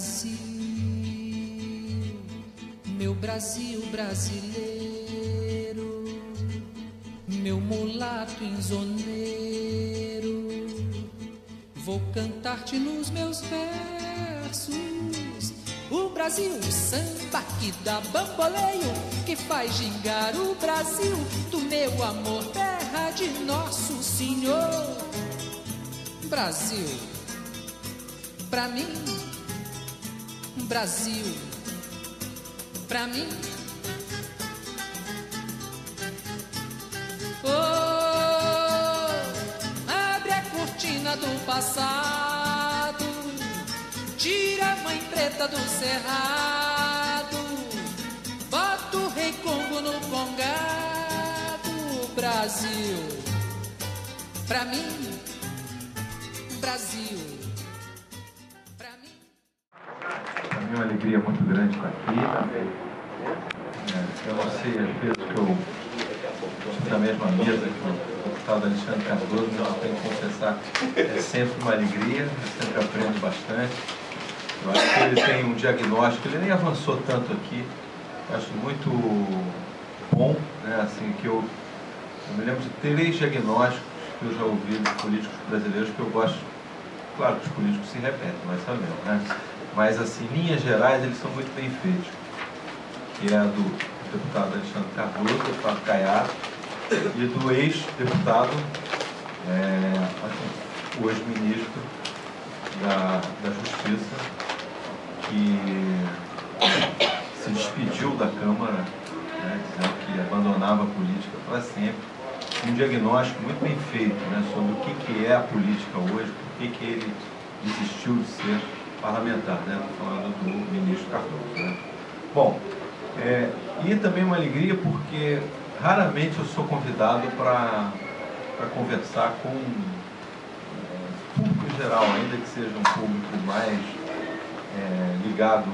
Brasil, meu Brasil brasileiro, meu mulato insoneiro, vou cantar-te nos meus versos. O Brasil, o samba que dá bamboleio, que faz gingar o Brasil do meu amor, terra de nosso Senhor. Brasil, pra mim Brasil. Pra mim, oh, abre a cortina do passado, tira a mãe preta do cerrado, bota o rei Congo no congado, Brasil. Pra mim, Brasil. Alegria muito grande aqui. É, eu não sei, às vezes que eu estou na mesma mesa que o deputado Alexandre Cardoso, mas eu tenho que confessar é sempre uma alegria, eu sempre aprendo bastante. Eu acho que ele tem um diagnóstico, ele nem avançou tanto aqui, eu acho muito bom, né, assim, que eu, eu me lembro de três diagnósticos que eu já ouvi de políticos brasileiros que eu gosto, claro que os políticos se repetem, nós sabemos, né? Mas assim, linhas gerais, eles são muito bem feitos. Que é a do deputado Alexandre Cardoso, deputado Caiado, e do ex-deputado, é, o ex-ministro da, da Justiça, que se despediu da Câmara, né, dizendo que abandonava a política para sempre. Um diagnóstico muito bem feito né, sobre o que, que é a política hoje, por que, que ele desistiu de ser parlamentar, né? Falando do ministro Cardoso. Né? Bom, é, e também uma alegria porque raramente eu sou convidado para conversar com é, público geral, ainda que seja um público mais é, ligado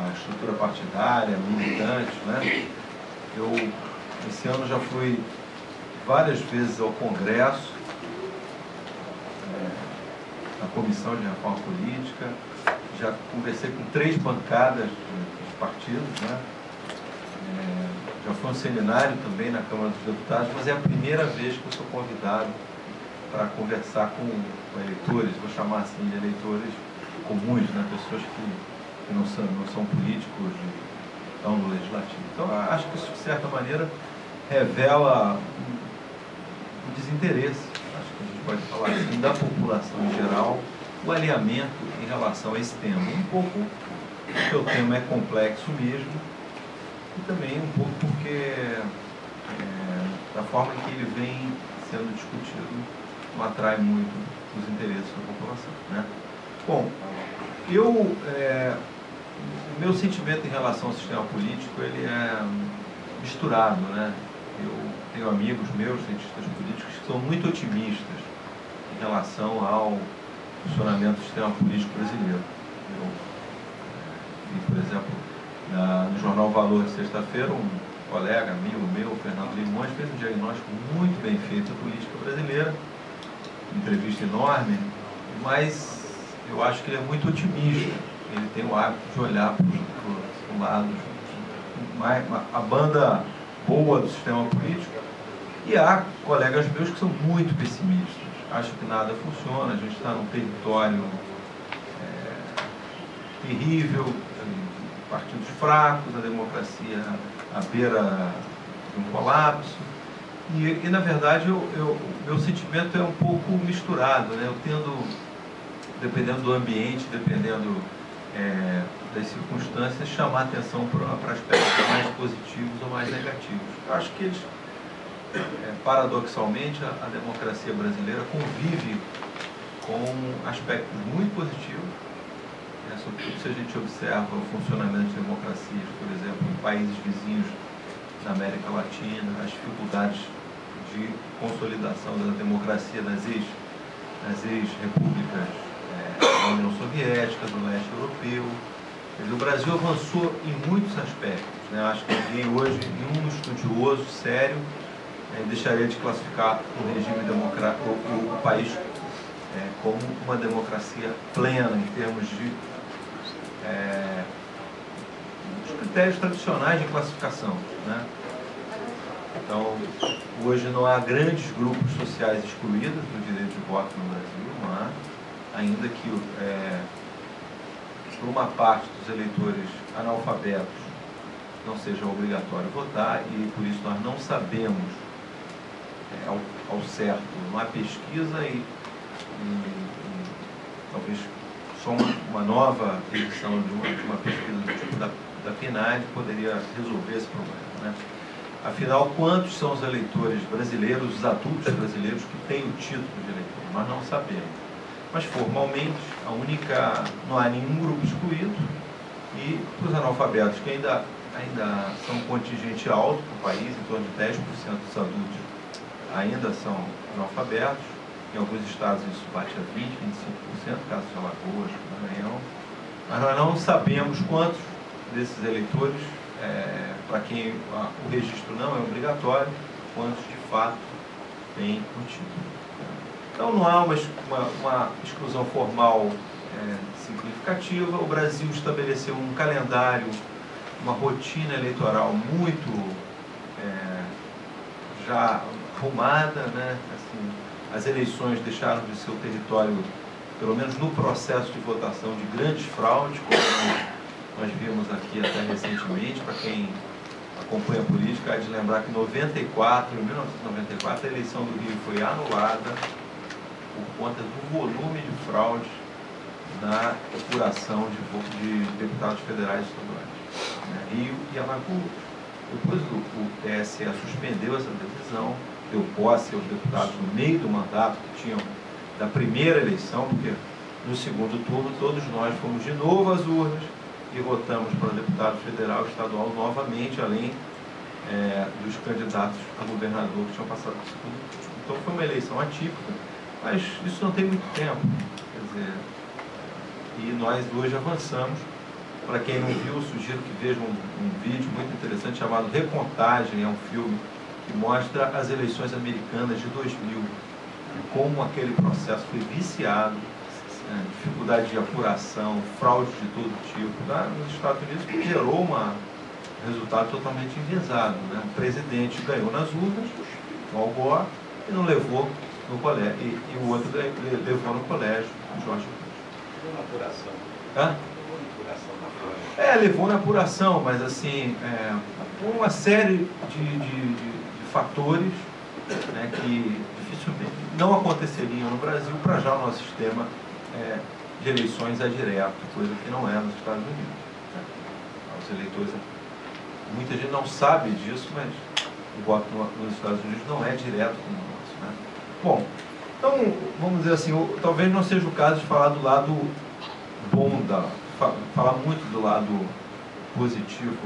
à estrutura partidária, militante, né? Eu, esse ano já fui várias vezes ao Congresso, Comissão de Reforma Política, já conversei com três bancadas dos partidos, né? É, já foi um seminário também na Câmara dos Deputados, mas é a primeira vez que eu sou convidado para conversar com, com, eleitores, vou chamar assim de eleitores comuns, né? pessoas que, que não, são, não são políticos estão no legislativo. Então, acho que isso, de certa maneira, revela um, um desinteresse pode falar assim, da população em geral, o alinhamento em relação a esse tema. Um pouco porque o tema é complexo mesmo, e também um pouco porque é, da forma que ele vem sendo discutido não atrai muito os interesses da população. Né? Bom, eu, é, o meu sentimento em relação ao sistema político ele é misturado. Né? Eu tenho amigos meus, cientistas políticos, que são muito otimistas relação ao funcionamento do sistema político brasileiro. Eu vi, por exemplo, no jornal Valor de sexta-feira, um colega, amigo meu, Fernando Limões, fez um diagnóstico muito bem feito da política brasileira, entrevista enorme, mas eu acho que ele é muito otimista. Ele tem o hábito de olhar para o lado, a banda boa do sistema político, e há colegas meus que são muito pessimistas acho que nada funciona, a gente está num território é, terrível, partidos fracos, a democracia à beira de um colapso. E, e na verdade, eu, eu, meu sentimento é um pouco misturado. Né? Eu tendo, dependendo do ambiente, dependendo é, das circunstâncias, chamar atenção para aspectos mais positivos ou mais negativos. Eu acho que eles é, paradoxalmente, a, a, democracia brasileira convive com aspectos muito positivos, né, sobretudo se a gente observa o funcionamento de democracias, por exemplo, em países vizinhos da América Latina, as dificuldades de consolidação da democracia nas ex-repúblicas ex é, da União Soviética, do leste europeu. o Brasil avançou em muitos aspectos. Né? Acho que ninguém hoje, nenhum estudioso sério, é, deixaria de classificar o regime democrático, o, o país é, como uma democracia plena em termos de é, os critérios tradicionais de classificação. Né? Então, hoje não há grandes grupos sociais excluídos do direito de voto no Brasil, não há, ainda que é, por uma parte dos eleitores analfabetos não seja obrigatório votar e por isso nós não sabemos ao, ao, certo, não há pesquisa e, e, e talvez só uma, uma, nova edição de uma, de uma pesquisa do tipo da, da PNAD poderia resolver esse problema. Né? Afinal, quantos são os eleitores brasileiros, os adultos brasileiros que têm o título de eleitor? Nós não sabemos. Mas formalmente, a única, não há nenhum grupo excluído e os analfabetos que ainda ainda são um contingente alto para o país, em torno de 10% dos adultos ainda são analfabetos. Em alguns estados isso bate a 20%, 25%, caso de Alagoas, Maranhão. Mas nós não sabemos quantos desses eleitores, é, para quem o registro não é obrigatório, quantos de fato têm o título. Então não há uma, uma, uma exclusão formal é, significativa. O Brasil estabeleceu um calendário uma rotina eleitoral muito é, já arrumada, né? Assim, as eleições deixaram de ser o território, pelo menos no processo de votação, de grandes fraudes, como nós vimos aqui até recentemente, para quem acompanha a política, há de lembrar que em 94, em 1994, a eleição do Rio foi anulada por conta do volume de fraude na apuração de, de deputados federais e estaduais né, Rio e Alagoas. Depois o TSE suspendeu essa decisão, deu posse aos deputados no meio do mandato que tinham da primeira eleição, porque no segundo turno todos nós fomos de novo às urnas e votamos para deputado federal e estadual novamente, além é, dos candidatos a governador que tinham passado no segundo turno. Então foi uma eleição atípica, mas isso não tem muito tempo. Dizer, e nós hoje avançamos para quem não viu, sugiro que veja um, um, vídeo muito interessante chamado Recontagem, é um filme que mostra as eleições americanas de 2000 e como aquele processo foi viciado, né, dificuldade de apuração, fraude de todo tipo, lá nos Estados Unidos, que gerou uma, um resultado totalmente enviesado. Né? O presidente ganhou nas urnas, o Al Gore, e não levou no colégio, e, e o outro levou no colégio, o George Bush. Apuração. Hã? É, levou na apuração, mas assim, é, uma série de, de, de fatores né, que dificilmente não aconteceriam no Brasil para já o nosso sistema é, de eleições é direto, coisa que não é nos Estados Unidos. Né? Os eleitores, muita gente não sabe disso, mas o voto nos Estados Unidos não é direto como o nosso. Né? Bom, então, vamos dizer assim, talvez não seja o caso de falar do lado bom da falar muito do lado positivo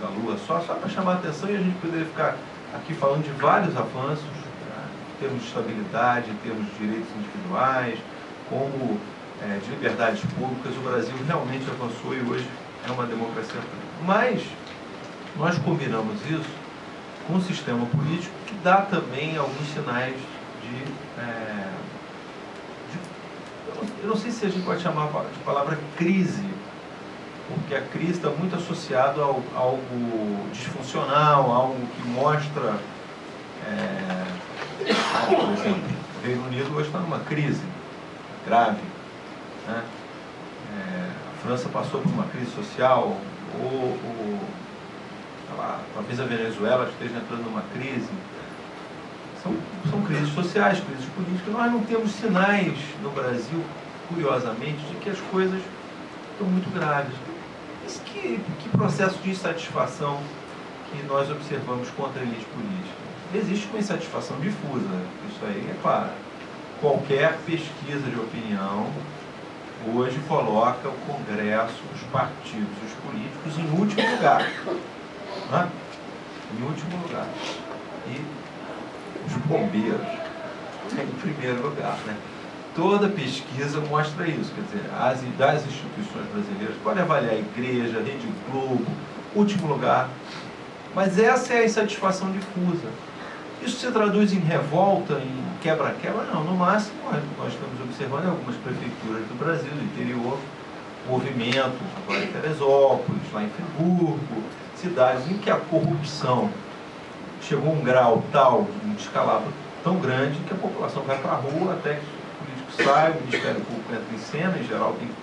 da Lua, só, só para chamar a atenção e a gente poderia ficar aqui falando de vários avanços, né, em termos de estabilidade, em termos de direitos individuais, como é, de liberdades públicas, o Brasil realmente avançou e hoje é uma democracia. Mas nós combinamos isso com um sistema político que dá também alguns sinais de é, eu não sei se a gente pode chamar de palavra crise, porque a crise está muito associada a algo disfuncional, algo que mostra, é, por exemplo, o Reino Unido hoje está numa crise grave. Né? É, a França passou por uma crise social, ou, ou lá, talvez a Venezuela esteja entrando numa crise. São, são crises sociais, crises políticas. Nós não temos sinais no Brasil, curiosamente, de que as coisas estão muito graves. Mas que, que processo de insatisfação que nós observamos contra a elite política? Existe uma insatisfação difusa, isso aí é claro. Qualquer pesquisa de opinião hoje coloca o Congresso, os partidos, os políticos em último lugar. Né? Em último lugar. E os bombeiros em primeiro lugar. Né? Toda pesquisa mostra isso, quer dizer, as, das instituições brasileiras, pode avaliar a igreja, a Rede Globo, último lugar. Mas essa é a insatisfação difusa. Isso se traduz em revolta, em quebra-quebra? Não, no máximo nós estamos observando em algumas prefeituras do Brasil, do interior, movimento, agora em Teresópolis, lá em Friburgo, cidades em que a corrupção chegou a um grau tal, um descalabro tão grande, que a população vai para a rua até que o político sai, o Ministério Público entra em cena, em geral tem que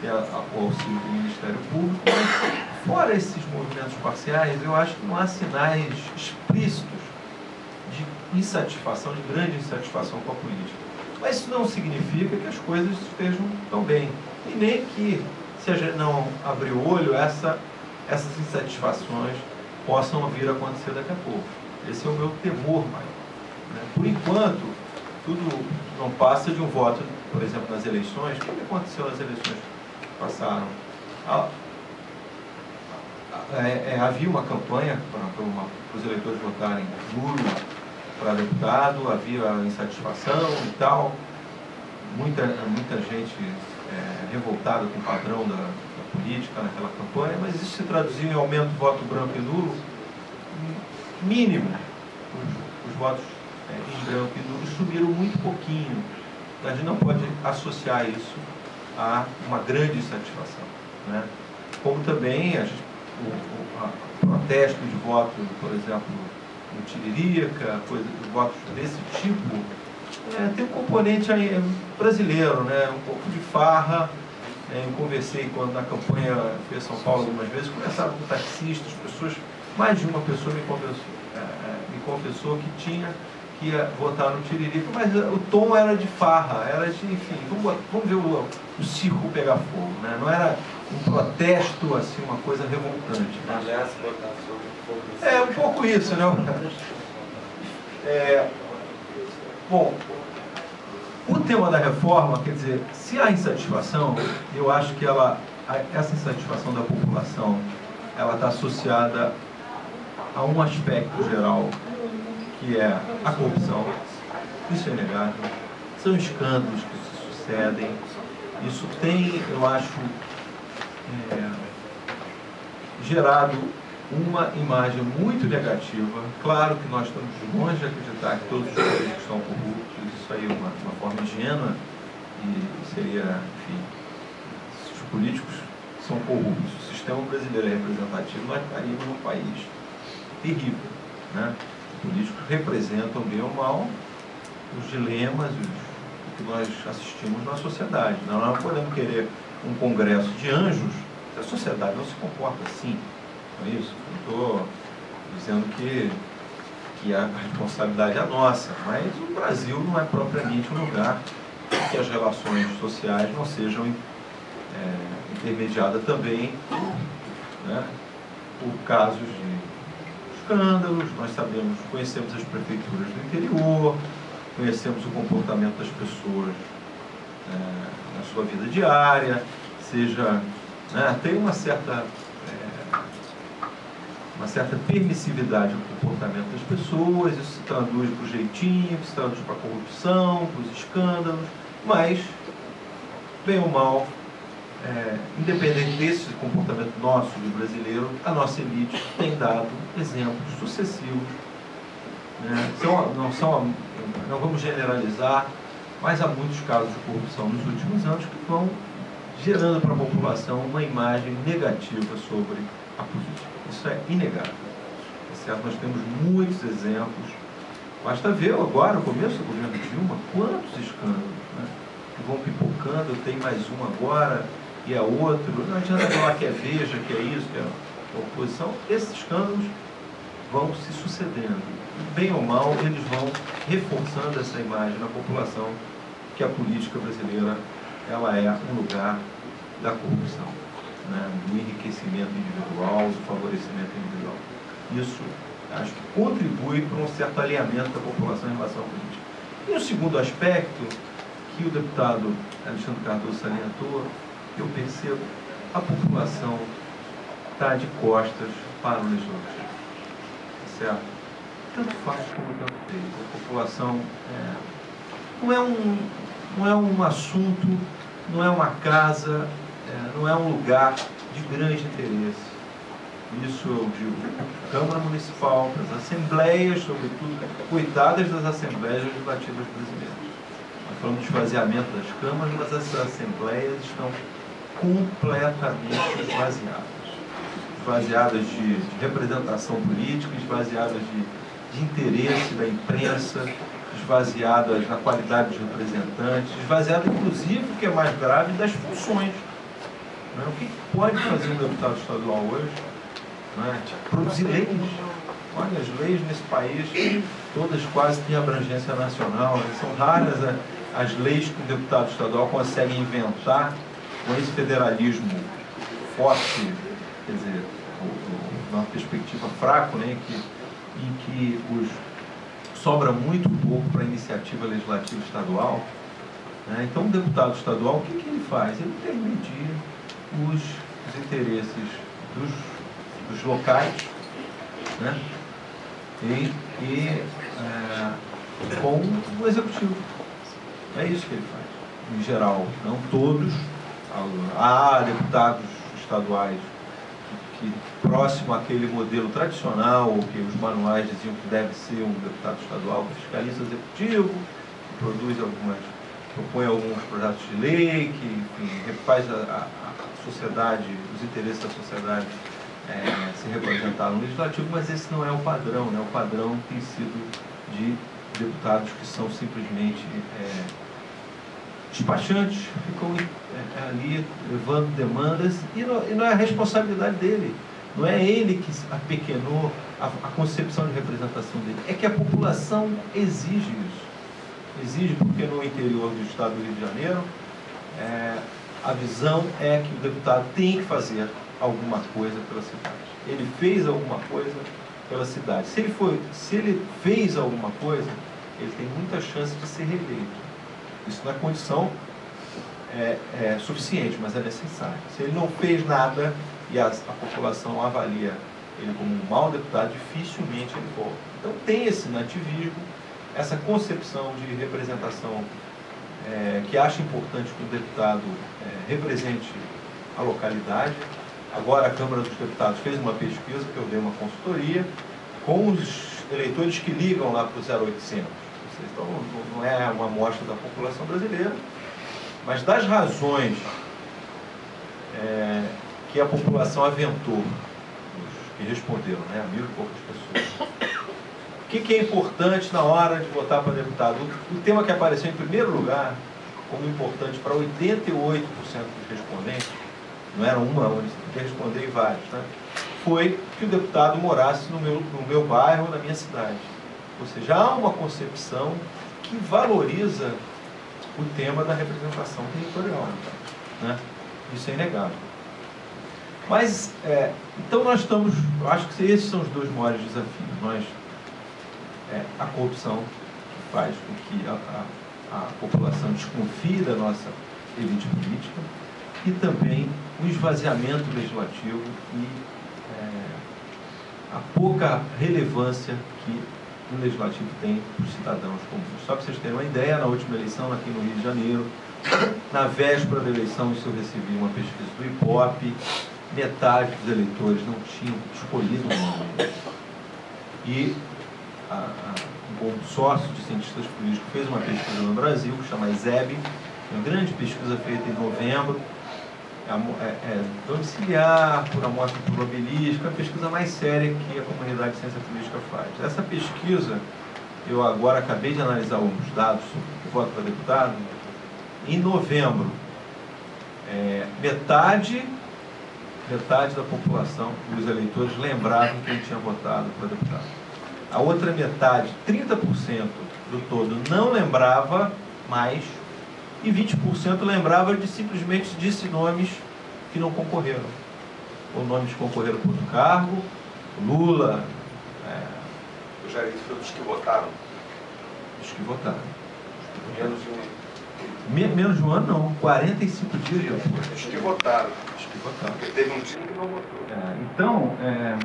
ter o auxílio do Ministério Público, mas fora esses movimentos parciais, eu acho que não há sinais explícitos de insatisfação, de grande insatisfação com a política. Mas isso não significa que as coisas estejam tão bem. E nem que, se a gente não abrir o olho, essa, essas insatisfações possam vir a acontecer daqui a pouco. Esse é o meu temor maior. Né? Por enquanto, tudo não passa de um voto, por exemplo, nas eleições. O que aconteceu nas eleições que passaram? Ah, é, é, havia uma campanha para, os eleitores votarem duro para deputado, havia insatisfação e tal, muita, muita gente é, revoltada com o padrão da, da, política naquela campanha, mas isso se traduziu em aumento do voto branco e nulo mínimo. Os, os votos é, em branco e nulo subiram muito pouquinho. A gente não pode associar isso a uma grande insatisfação. Né? Como também a gente, o, o a, protesto de voto, por exemplo, no Tiririca, coisa, votos desse tipo, é, tem um componente aí, é, brasileiro, né? um pouco de farra. É, eu conversei quando na campanha fez São Paulo algumas vezes, conversava com taxistas, pessoas, mais de uma pessoa me é, é me confessou que tinha que ia votar no Tiririca, mas o tom era de farra, era de, enfim, vamos, vamos ver o, o circo pegar fogo, né? não era um protesto, assim, uma coisa revoltante. Né? É um pouco isso, né? É, bom, o tema da reforma, quer dizer, se há insatisfação, eu acho que ela, essa insatisfação da população, ela está associada a um aspecto geral, que é a corrupção. Isso é inegável. São escândalos que se sucedem. Isso tem, eu acho, é, gerado uma imagem muito negativa. Claro que nós estamos longe de acreditar que todos os políticos estão corruptos, isso aí é uma, uma forma ingênua e seria, enfim, se os políticos são corruptos, o sistema brasileiro é representativo, nós estaríamos num país terrível. Né? Os políticos representam bem ou mal os dilemas os, que nós assistimos na sociedade. Nós não podemos querer um congresso de anjos, a sociedade não se comporta assim. Não é isso? Não estou dizendo que, que a responsabilidade é nossa, mas o Brasil não é propriamente um lugar que as relações sociais não sejam é, intermediadas também né, por casos de escândalos, nós sabemos, conhecemos as prefeituras do interior, conhecemos o comportamento das pessoas é, na sua vida diária, seja, né, tem uma certa uma certa permissividade no comportamento das pessoas, isso se traduz para o jeitinho, se traduz para a corrupção, para os escândalos, mas, bem ou mal, é, independente desse comportamento nosso de brasileiro, a nossa elite tem dado exemplos sucessivos. Né? São, não, são, não vamos generalizar, mas há muitos casos de corrupção nos últimos anos que vão gerando para a população uma imagem negativa sobre a política. Isso é inegável. Tá certo? Nós temos muitos exemplos. Basta ver agora, o começo do governo Dilma, quantos escândalos né? que vão pipocando, tem mais um agora e é outro. Não adianta falar que é Veja, que é isso, que é oposição. Esses escândalos vão se sucedendo. Bem ou mal, eles vão reforçando essa imagem na população que a política brasileira ela é um lugar da corrupção né, do enriquecimento individual, do favorecimento individual. Isso acho que contribui para um certo alinhamento da população em relação à política. E o segundo aspecto, que o deputado Alexandre Cardoso salientou, eu percebo, a população está de costas para o legislativo. Tá certo? Tanto faz como tanto fez. A população é, não, é um, não é um assunto, não é uma casa, é, não é um lugar de grande interesse. Isso eu digo, Câmara Municipal, as assembleias, sobretudo, cuidadas das assembleias legislativas brasileiras. Nós falamos de esvaziamento das câmaras, mas as assembleias estão completamente esvaziadas. Esvaziadas de, de representação política, esvaziadas de, de interesse da imprensa, esvaziadas na qualidade dos representantes, esvaziadas, inclusive, o que é mais grave, das funções. Né? O que pode fazer um deputado estadual hoje? Né? Produzir leis. Olha, as leis nesse país, todas quase têm abrangência nacional. Né? São raras as leis que o deputado estadual consegue inventar com esse federalismo forte, quer dizer, uma perspectiva fraco, né, que, em que os, sobra muito pouco para a iniciativa legislativa estadual. Né? Então, o deputado estadual, o que, que ele faz? Ele intermedia os, os interesses dos, dos locais né? e, e é, com o executivo. É isso que ele faz, em geral, não todos. Há deputados estaduais que, que próximo àquele modelo tradicional, que os manuais diziam que deve ser um deputado estadual que fiscaliza o executivo, que produz algumas, propõe alguns projetos de lei, que a, a, a sociedade, os interesses da sociedade é, se representar no legislativo, mas esse não é o padrão, né? o padrão tem sido de deputados que são simplesmente é, despachantes, ficam é, ali levando demandas e não, e não, é a responsabilidade dele. Não é ele que apequenou a, a concepção de representação dele. É que a população exige isso. Exige porque no interior do estado do Rio de Janeiro é, a visão é que o deputado tem que fazer alguma coisa pela cidade. Ele fez alguma coisa pela cidade. Se ele, foi, se ele fez alguma coisa, ele tem muita chance de ser reeleito. Isso não é condição é, é, suficiente, mas é necessário. Se ele não fez nada e a, a população avalia ele como um mau deputado, dificilmente ele volta. Então tem esse nativismo, essa concepção de representação é, que acha importante que o deputado é, represente a localidade. Agora a Câmara dos Deputados fez uma pesquisa, que eu dei uma consultoria, com os eleitores que ligam lá para o 0800 então, não é uma amostra da população brasileira, mas das razões é, que a população aventou, os que responderam, né, mil e poucas pessoas. O que, que é importante na hora de votar para deputado? O, tema que apareceu em primeiro lugar, como importante para 88% dos respondentes, não era uma onde você responder vários, né? foi que o deputado morasse no meu, no meu bairro, na minha cidade. Ou seja, há uma concepção que valoriza o tema da representação territorial. Né? Isso é inegável. Mas, é, então nós estamos, eu acho que esses são os dois maiores desafios. Nós, é, a corrupção, que faz com que a, a, a população desconfie da nossa elite política, e também o esvaziamento legislativo e é, a pouca relevância que o legislativo tem para os cidadãos comuns. Só para vocês terem uma ideia, na última eleição aqui no Rio de Janeiro, na véspera da eleição, isso eu recebi uma pesquisa do IPOP, metade dos eleitores não tinham escolhido um nome. E a, a, um consórcio de cientistas políticos fez uma pesquisa no Brasil, que chama ZEB, uma grande pesquisa feita em novembro, é, é, é, domiciliar, por amostra probabilística, a pesquisa mais séria que a comunidade de ciência política faz. Essa pesquisa, eu agora acabei de analisar os dados do voto para deputado, em novembro, é, metade, metade da população, dos eleitores, lembravam quem tinha votado para deputado. A outra metade, 30% do todo, não lembrava mais e 20% lembrava de simplesmente disse nomes que não concorreram. Ou nomes que concorreram por outro cargo, Lula. É... O Jair foi dos que votaram? Dos que votaram. Menos de um. Me, menos de um ano não, 45 dias depois. Os que votaram. Os que votaram. Porque teve um time que não votou. É, então, é,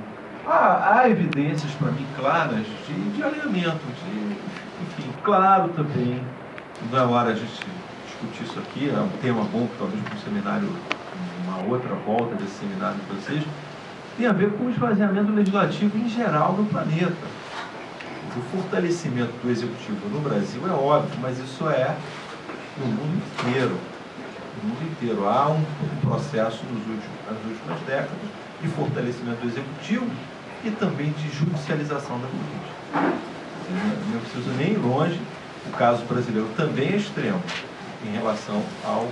há, há, evidências para mim claras de, de alinhamento, de, enfim, claro também, não é hora de discutir isso aqui, é um tema bom, talvez para um seminário, uma outra volta desse seminário de vocês, tem a ver com o esvaziamento legislativo em geral no planeta. O fortalecimento do executivo no Brasil é óbvio, mas isso é no mundo inteiro. no mundo inteiro. Há um, processo nos últimos, nas últimas décadas de fortalecimento do executivo e também de judicialização da política. Não preciso nem ir longe, o caso brasileiro também é extremo em relação aos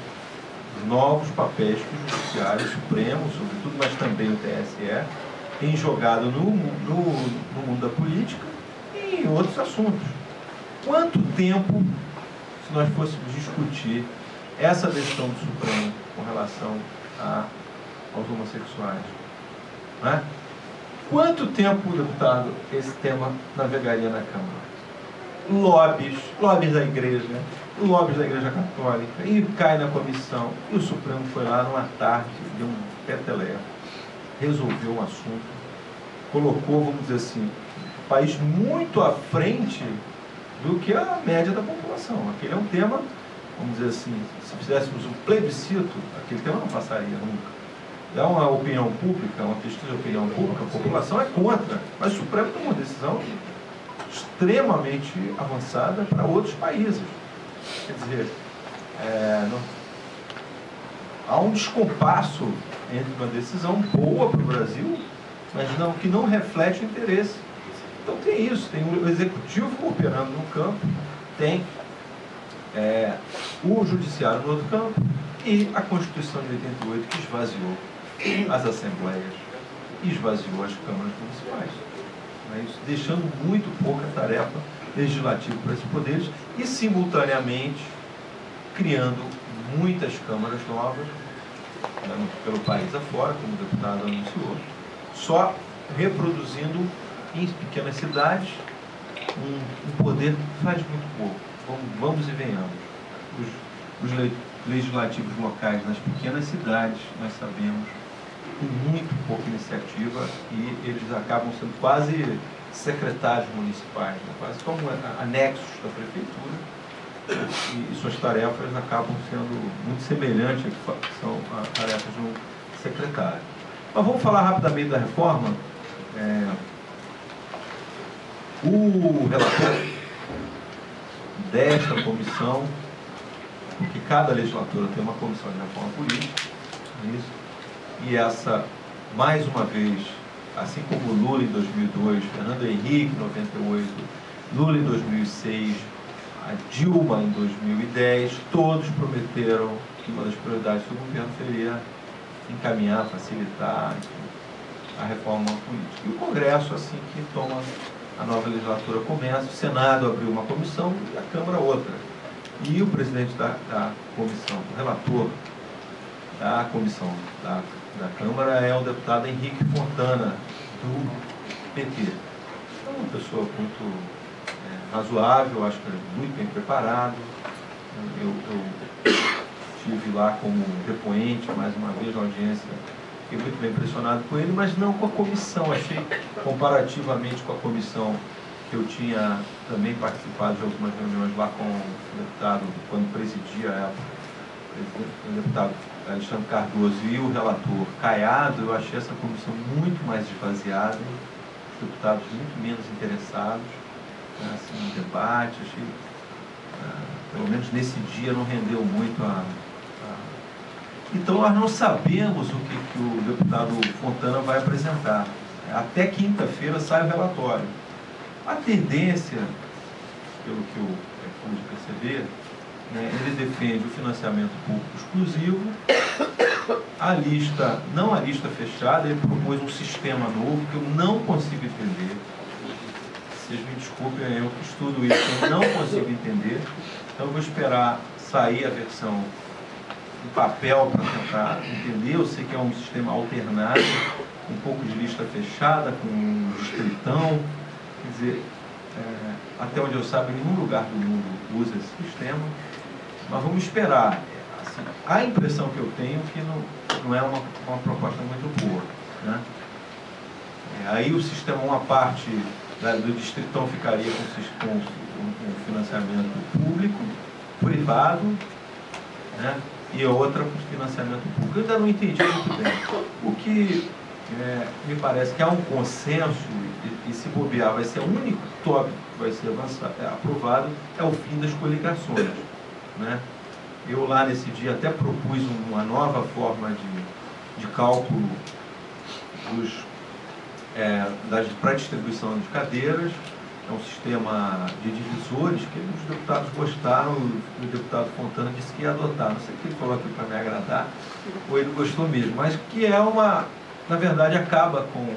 novos papéis que o Judiciário Supremo, sobretudo, mas também o TSE, tem jogado no, no, no mundo da política e em outros assuntos. Quanto tempo, se nós fôssemos discutir essa decisão do Supremo com relação a, aos homossexuais? Né? Quanto tempo, deputado, esse tema navegaria na Câmara? Lobbies, lobbies da igreja, lobbies da igreja católica, e cai na comissão, e o Supremo foi lá numa tarde, deu um peteleco, resolveu um assunto, colocou, vamos dizer assim, o país muito à frente do que a média da população. Aquele é um tema, vamos dizer assim, se fizéssemos um plebiscito, aquele tema não passaria nunca. Dá uma opinião pública, uma pesquisa de opinião pública, a população é contra, mas o Supremo tomou decisão extremamente avançada para outros países. Quer dizer, é, não, há um descompasso entre uma decisão boa para o Brasil, mas não, que não reflete o interesse. Então tem isso, tem o executivo operando num campo, tem é, o judiciário no outro campo e a Constituição de 88 que esvaziou as assembleias e esvaziou as câmaras municipais. É isso, deixando muito pouca tarefa legislativa para esses poderes e, simultaneamente, criando muitas câmaras novas né, pelo país afora, como o deputado anunciou, só reproduzindo em pequenas cidades um, um poder que faz muito pouco. Vamos, vamos e venhamos. Os, os legislativos locais nas pequenas cidades, nós sabemos, com muito pouca iniciativa e eles acabam sendo quase secretários municipais, né? quase como anexos da prefeitura e, e suas tarefas acabam sendo muito semelhantes a que são as tarefas de um secretário. Mas vamos falar rapidamente da reforma. É, o relator desta comissão, porque cada legislatura tem uma comissão de reforma política, é isso, e essa, mais uma vez, assim como Lula em 2002, Fernando Henrique em 98, Lula em 2006, a Dilma em 2010, todos prometeram que uma das prioridades do governo seria encaminhar, facilitar a reforma política. E o Congresso, assim que toma a nova legislatura começa, o Senado abriu uma comissão e a Câmara outra. E o presidente da, da comissão, o relator da comissão da da Câmara é o deputado Henrique Fontana, do PT. É uma pessoa muito é, razoável, acho que é muito bem preparado. Eu, eu estive lá como depoente, mais uma vez, na audiência, fiquei muito bem impressionado com ele, mas não com a comissão. Achei, comparativamente com a comissão que eu tinha também participado de algumas reuniões lá com o deputado, quando presidia a época, o deputado Alexandre Cardoso e o relator Caiado, eu achei essa comissão muito mais esvaziada, os deputados muito menos interessados né, assim, no debate, achei, uh, pelo menos nesse dia, não rendeu muito a, a... Então nós não sabemos o que, que o deputado Fontana vai apresentar. Até quinta-feira sai o relatório. A tendência, pelo que eu pude perceber, né, ele defende o financiamento público exclusivo, a lista, não a lista fechada, ele propôs um sistema novo que eu não consigo entender. Vocês me desculpem, eu estudo isso, eu não consigo entender. Então eu vou esperar sair a versão em papel para tentar entender. Eu sei que é um sistema alternado, um pouco de lista fechada, com um distritão. Quer dizer, é, até onde eu saiba, nenhum lugar do mundo usa esse sistema. Mas vamos esperar. Assim, a impressão que eu tenho é que não, não é uma, uma proposta muito boa. Né? É, aí o sistema, uma parte da, do distritão ficaria com, com, com financiamento público, privado, né? e a outra com financiamento público. Eu ainda não entendi muito bem. O que é, me parece que há um consenso, e, e, se bobear vai ser o único tópico que vai ser avançado, é, aprovado, é o fim das coligações. Né? Eu lá nesse dia até propus uma nova forma de, de cálculo dos, é, para distribuição de cadeiras. É um sistema de divisores que os deputados gostaram, o deputado Fontana disse que ia adotar. Não sei o que ele falou aqui para me agradar, ou ele gostou mesmo, mas que é uma, na verdade, acaba com,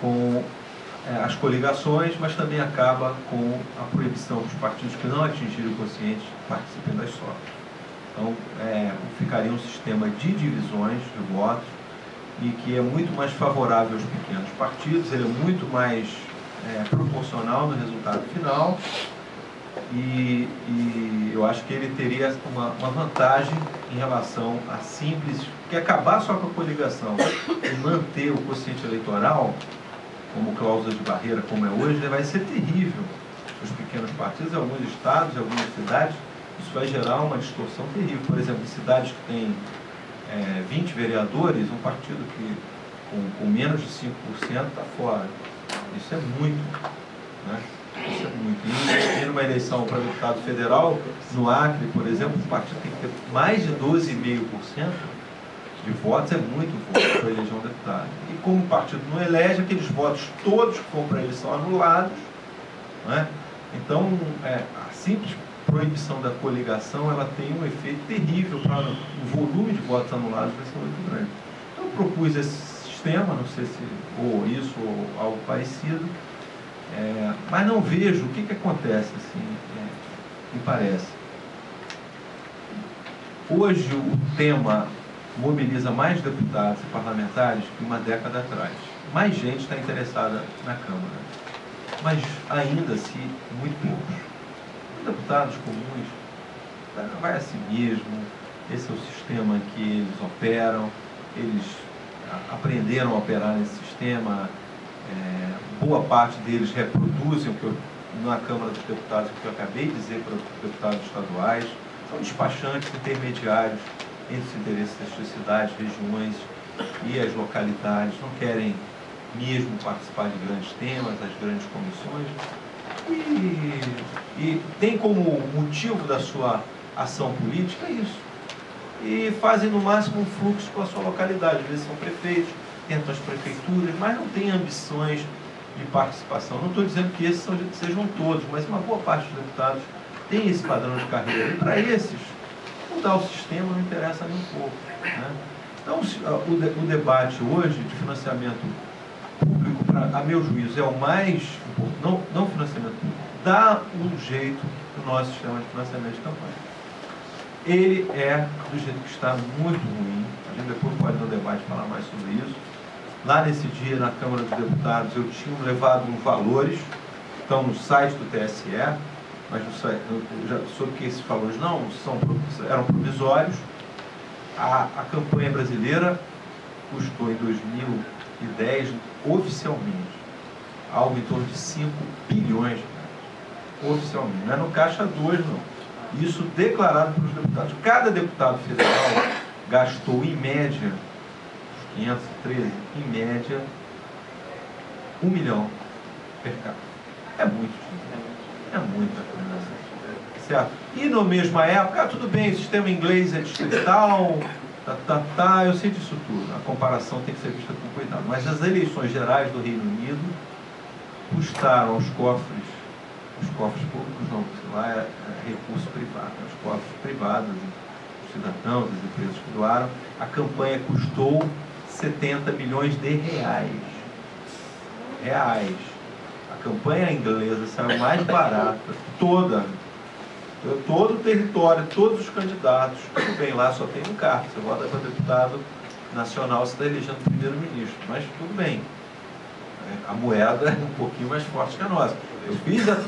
com as coligações, mas também acaba com a proibição dos partidos que não atingirem o quociente participem das sortes. Então, é, ficaria um sistema de divisões de votos e que é muito mais favorável aos pequenos partidos, ele é muito mais é, proporcional no resultado final e, e, eu acho que ele teria uma, uma, vantagem em relação a simples, que acabar só com a coligação e manter o quociente eleitoral como cláusula de barreira, como é hoje, vai ser terrível os pequenos partidos, alguns estados, algumas cidades, isso vai gerar uma distorção terrível. Por exemplo, em cidades que têm é, 20 vereadores, um partido que com, com menos de 5% está fora. Isso é muito. Né? Isso é muito. E numa eleição para deputado federal, no Acre, por exemplo, o partido tem que ter mais de 12,5% de votos é muito voto para eleger um deputado. E como o partido não elege, aqueles votos todos que vão para ele são anulados. Né? Então, é, a simples proibição da coligação ela tem um efeito terrível para o volume de votos anulados vai ser muito grande. Então, eu propus esse sistema, não sei se ou isso ou algo parecido, é, mas não vejo o que, que acontece assim, é, me parece. Hoje o tema mobiliza mais deputados e parlamentares que uma década atrás. Mais gente está interessada na Câmara, mas ainda assim, muito poucos. Os deputados comuns tá, vai a si mesmo, esse é o sistema que eles operam, eles aprenderam a operar nesse sistema, é, boa parte deles reproduzem o que eu, na Câmara dos Deputados, o que eu acabei de dizer para os deputados estaduais, são despachantes intermediários entre os interesses das suas cidades, regiões e as localidades, não querem mesmo participar de grandes temas, das grandes comissões, e, e tem como motivo da sua ação política isso. E fazem no máximo um fluxo com a sua localidade. Às vezes são prefeitos, tentam as prefeituras, mas não têm ambições de participação. Não estou dizendo que esses sejam todos, mas uma boa parte dos deputados tem esse padrão de carreira. E para esses, mudar o sistema não interessa nem um pouco. Né? Então, o, de, o debate hoje de financiamento público, pra, a meu juízo, é o mais importante, não, não financiamento público, dá um jeito no nosso sistema de financiamento de campanha. Ele é, do jeito que está, muito ruim. A gente depois pode no debate falar mais sobre isso. Lá nesse dia, na Câmara dos Deputados, eu tinha levado valores, estão no site do TSE, mas já soube que esses valores não são, eram provisórios. A, a campanha brasileira custou em 2010, oficialmente, algo em torno de 5 bilhões de reais. Oficialmente. Não é no Caixa 2, não. Isso declarado pelos deputados. Cada deputado federal gastou, em média, 513, em média, um milhão per capita. É muito dinheiro. É muita coisa. Certo? E na mesma época, ah, tudo bem, sistema inglês é distrital, tá, tá, tá, eu sei disso tudo. A comparação tem que ser vista com cuidado. Mas as eleições gerais do Reino Unido custaram aos cofres, os cofres públicos não, lá é, é recurso privado, os cofres privados, os cidadãos, as empresas que doaram, a campanha custou 70 milhões de reais. Reais campanha inglesa saiu mais barata, toda, todo o território, todos os candidatos, tudo bem, lá só tem um cargo, você vota para deputado nacional, você está elegendo primeiro-ministro, mas tudo bem. É, a moeda é um pouquinho mais forte que a nossa. Eu fiz, a,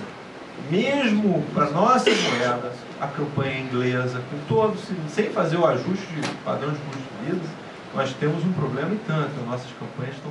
mesmo para nossa moeda, a campanha inglesa, com todos, sem fazer o ajuste de padrão de custo de vida, nós temos um problema e tanto, nossas campanhas estão